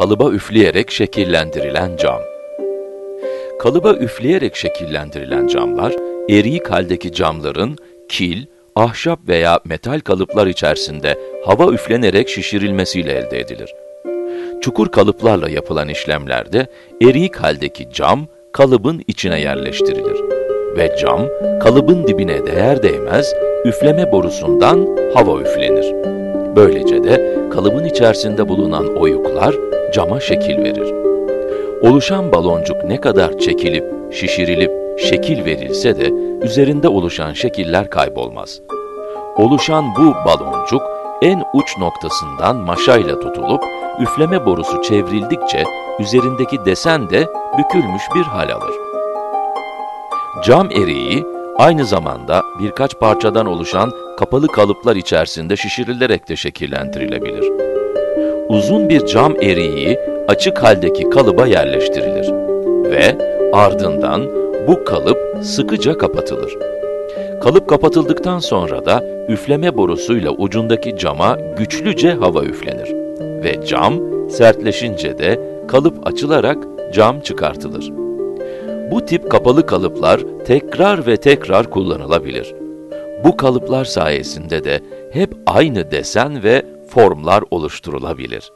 kalıba üfleyerek şekillendirilen cam. Kalıba üfleyerek şekillendirilen camlar, eriyik haldeki camların kil, ahşap veya metal kalıplar içerisinde hava üflenerek şişirilmesiyle elde edilir. Çukur kalıplarla yapılan işlemlerde eriyik haldeki cam kalıbın içine yerleştirilir ve cam kalıbın dibine değer değmez üfleme borusundan hava üflenir. Böylece de kalıbın içerisinde bulunan oyuklar cama şekil verir. Oluşan baloncuk ne kadar çekilip, şişirilip, şekil verilse de üzerinde oluşan şekiller kaybolmaz. Oluşan bu baloncuk en uç noktasından maşayla tutulup üfleme borusu çevrildikçe üzerindeki desen de bükülmüş bir hal alır. Cam eriği aynı zamanda birkaç parçadan oluşan kapalı kalıplar içerisinde şişirilerek de şekillendirilebilir. Uzun bir cam eriği açık haldeki kalıba yerleştirilir ve ardından bu kalıp sıkıca kapatılır. Kalıp kapatıldıktan sonra da üfleme borusuyla ucundaki cama güçlüce hava üflenir ve cam sertleşince de kalıp açılarak cam çıkartılır. Bu tip kapalı kalıplar tekrar ve tekrar kullanılabilir. Bu kalıplar sayesinde de hep aynı desen ve formlar oluşturulabilir.